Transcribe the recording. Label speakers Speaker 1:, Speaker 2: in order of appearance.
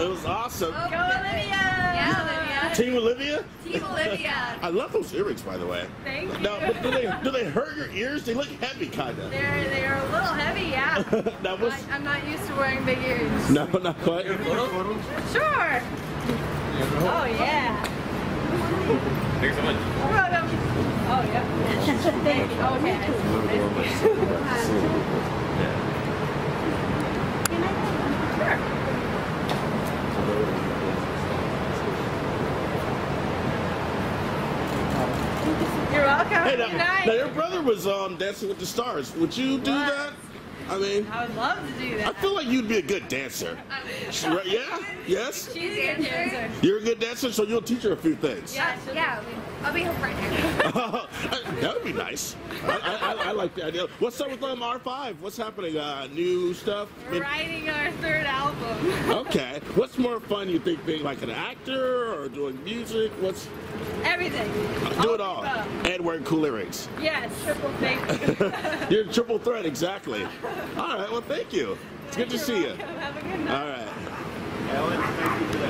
Speaker 1: It was awesome.
Speaker 2: Go Olivia!
Speaker 3: Yeah, Olivia.
Speaker 1: Team Olivia?
Speaker 3: Team Olivia.
Speaker 1: I love those earrings, by the way.
Speaker 2: Thank you.
Speaker 1: Now, but do they do they hurt your ears? They look heavy, kind of.
Speaker 2: They're, they're a little heavy, yeah.
Speaker 1: now, what's,
Speaker 2: I, I'm not used to wearing big ears.
Speaker 1: no, not quite.
Speaker 2: Sure. Oh, yeah.
Speaker 4: Thanks so much.
Speaker 2: You're welcome. Oh, yeah. Thank you. Oh, okay. You're welcome.
Speaker 1: Hey, now,
Speaker 2: Good night.
Speaker 1: now your brother was on Dancing with the Stars. Would you do
Speaker 2: What?
Speaker 1: that? I mean,
Speaker 2: I would love to do that.
Speaker 1: I feel like you'd be a good dancer. Right, Yeah? Yes?
Speaker 2: She's a good dancer.
Speaker 1: You're a good dancer, so you'll teach her a few things.
Speaker 2: Yeah, she'll
Speaker 3: Yeah, I'll be her partner.
Speaker 1: that would be nice. I, I, I, I like the idea. What's up with um, R5? What's happening? Uh, new stuff?
Speaker 2: We're writing our third album.
Speaker 1: Okay. What's more fun, you think, being like an actor or doing music? What's
Speaker 2: Everything.
Speaker 1: do it all
Speaker 2: of them.
Speaker 1: and wearing cool earrings.
Speaker 2: Yes, triple thank you.
Speaker 1: You're a triple threat, exactly. All right. Well, thank you. It's good to see you.
Speaker 2: Have a good night.
Speaker 1: All right.